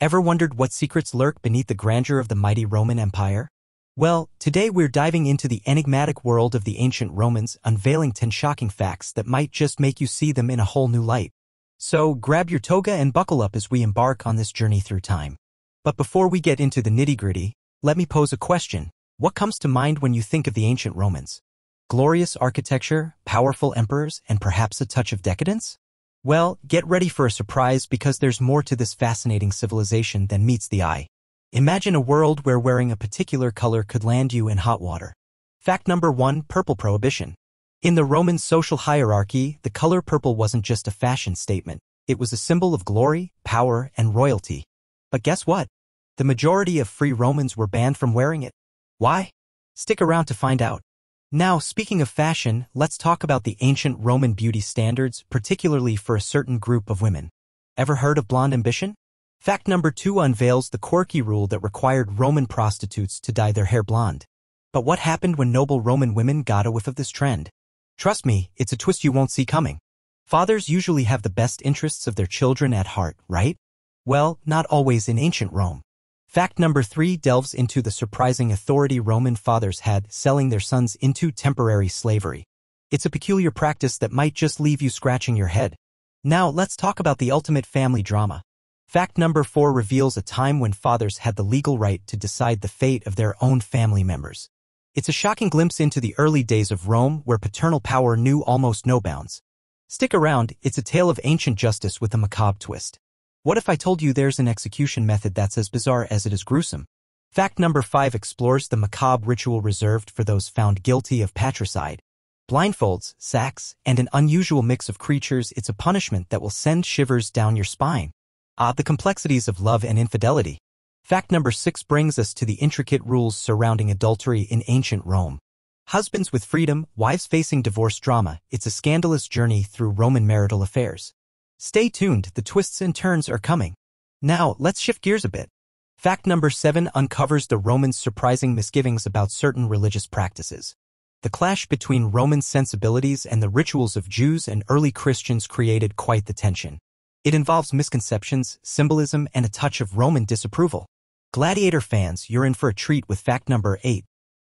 Ever wondered what secrets lurk beneath the grandeur of the mighty Roman Empire? Well, today we're diving into the enigmatic world of the ancient Romans, unveiling 10 shocking facts that might just make you see them in a whole new light. So grab your toga and buckle up as we embark on this journey through time. But before we get into the nitty-gritty, let me pose a question. What comes to mind when you think of the ancient Romans? Glorious architecture, powerful emperors, and perhaps a touch of decadence? Well, get ready for a surprise because there's more to this fascinating civilization than meets the eye. Imagine a world where wearing a particular color could land you in hot water. Fact number one, purple prohibition. In the Roman social hierarchy, the color purple wasn't just a fashion statement. It was a symbol of glory, power, and royalty. But guess what? The majority of free Romans were banned from wearing it. Why? Stick around to find out. Now, speaking of fashion, let's talk about the ancient Roman beauty standards, particularly for a certain group of women. Ever heard of blonde ambition? Fact number two unveils the quirky rule that required Roman prostitutes to dye their hair blonde. But what happened when noble Roman women got a whiff of this trend? Trust me, it's a twist you won't see coming. Fathers usually have the best interests of their children at heart, right? Well, not always in ancient Rome. Fact number three delves into the surprising authority Roman fathers had selling their sons into temporary slavery. It's a peculiar practice that might just leave you scratching your head. Now let's talk about the ultimate family drama. Fact number four reveals a time when fathers had the legal right to decide the fate of their own family members. It's a shocking glimpse into the early days of Rome where paternal power knew almost no bounds. Stick around, it's a tale of ancient justice with a macabre twist. What if I told you there's an execution method that's as bizarre as it is gruesome? Fact number 5 explores the macabre ritual reserved for those found guilty of patricide. Blindfolds, sacks, and an unusual mix of creatures it's a punishment that will send shivers down your spine. Ah, the complexities of love and infidelity. Fact number 6 brings us to the intricate rules surrounding adultery in ancient Rome. Husbands with freedom, wives facing divorce drama, it's a scandalous journey through Roman marital affairs. Stay tuned, the twists and turns are coming. Now, let's shift gears a bit. Fact number 7 uncovers the Romans' surprising misgivings about certain religious practices. The clash between Roman sensibilities and the rituals of Jews and early Christians created quite the tension. It involves misconceptions, symbolism, and a touch of Roman disapproval. Gladiator fans, you're in for a treat with fact number 8.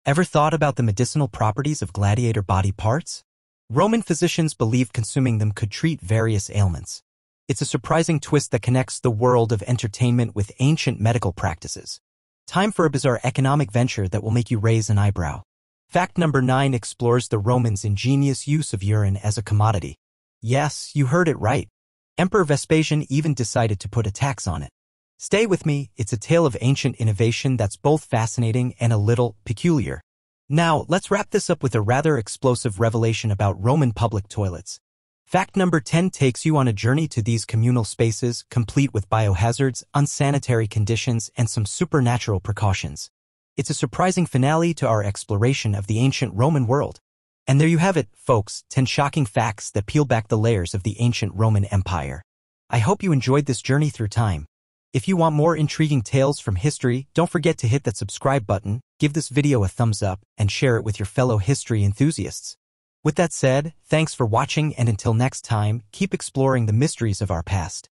Ever thought about the medicinal properties of gladiator body parts? Roman physicians believed consuming them could treat various ailments. It's a surprising twist that connects the world of entertainment with ancient medical practices. Time for a bizarre economic venture that will make you raise an eyebrow. Fact number 9 explores the Romans' ingenious use of urine as a commodity. Yes, you heard it right. Emperor Vespasian even decided to put a tax on it. Stay with me, it's a tale of ancient innovation that's both fascinating and a little peculiar. Now, let's wrap this up with a rather explosive revelation about Roman public toilets. Fact number 10 takes you on a journey to these communal spaces, complete with biohazards, unsanitary conditions, and some supernatural precautions. It's a surprising finale to our exploration of the ancient Roman world. And there you have it, folks, 10 shocking facts that peel back the layers of the ancient Roman Empire. I hope you enjoyed this journey through time. If you want more intriguing tales from history, don't forget to hit that subscribe button, give this video a thumbs up, and share it with your fellow history enthusiasts. With that said, thanks for watching and until next time, keep exploring the mysteries of our past.